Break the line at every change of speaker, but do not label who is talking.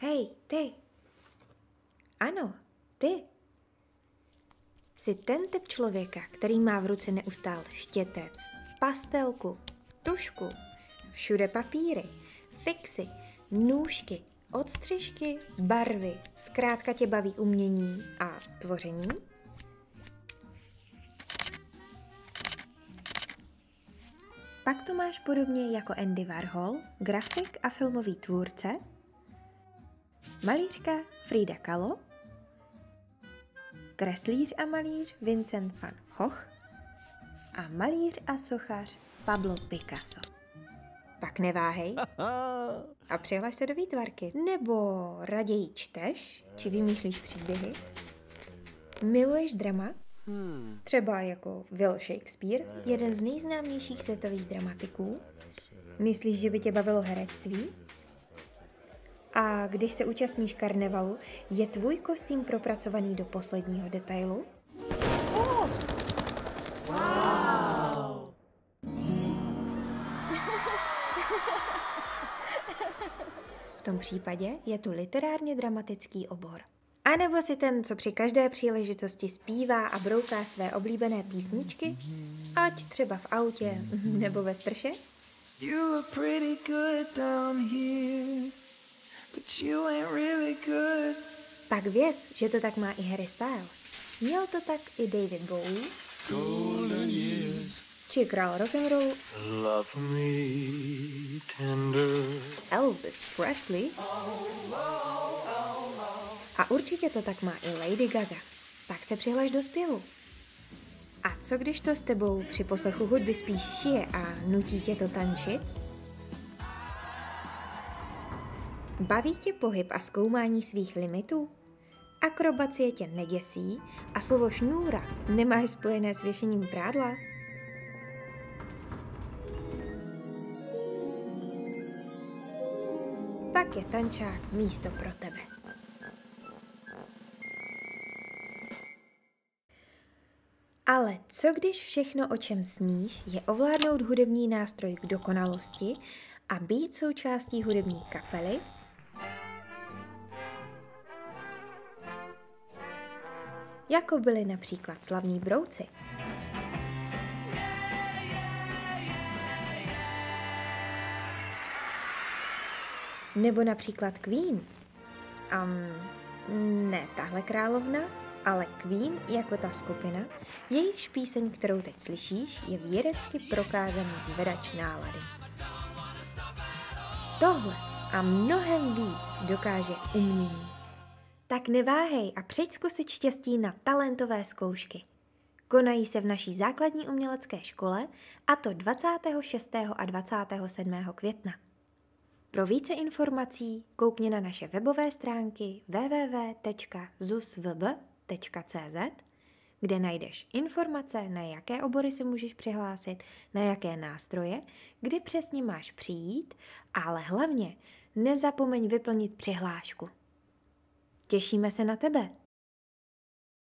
Hej, ty. Ano, ty. Jsi ten typ člověka, který má v ruce neustále štětec, pastelku, tušku, všude papíry, fixy, nůžky, odstřižky, barvy, zkrátka tě baví umění a tvoření? Pak to máš podobně jako Andy Warhol, grafik a filmový tvůrce, malířka Frida Kahlo, kreslíř a malíř Vincent van Gogh a malíř a sochař Pablo Picasso. Pak neváhej a přihlaš se do výtvarky. Nebo raději čteš, či vymýšlíš příběhy. Miluješ drama? Třeba jako Will Shakespeare, jeden z nejznámějších světových dramatiků. Myslíš, že by tě bavilo herectví? A když se účastníš karnevalu, je tvůj kostým propracovaný do posledního detailu? V tom případě je tu literárně dramatický obor. A nebo si ten, co při každé příležitosti zpívá a brouká své oblíbené písničky, ať třeba v autě nebo ve sprše?
You look pretty good down here, really good.
Pak věz, že to tak má i Harry Styles. Měl to tak i David Bowie,
Golden years,
či král rock'n'rollu
love me tender.
Elvis Presley. A určitě to tak má i Lady Gaga. Tak se přihlaš do zpěvu. A co když to s tebou při poslechu hudby spíš šije a nutí tě to tančit? Baví tě pohyb a zkoumání svých limitů? Akrobacie tě neděsí a slovo šňůra nemáš spojené s věšením prádla? Pak je tančák místo pro tebe. Ale co když všechno, o čem sníš, je ovládnout hudební nástroj k dokonalosti a být součástí hudební kapely? Jako byli například slavní brouci. Nebo například Queen. Um, ne tahle královna, ale Queen jako ta skupina, jejichž píseň, kterou teď slyšíš, je vědecky prokázaný zvedač nálady. Tohle a mnohem víc dokáže umění. Tak neváhej a přijď zkusit štěstí na talentové zkoušky. Konají se v naší základní umělecké škole a to 26. a 27. května. Pro více informací koukni na naše webové stránky www.zusvb.cz, kde najdeš informace, na jaké obory se můžeš přihlásit, na jaké nástroje, kdy přesně máš přijít, ale hlavně nezapomeň vyplnit přihlášku. Těšíme se na tebe!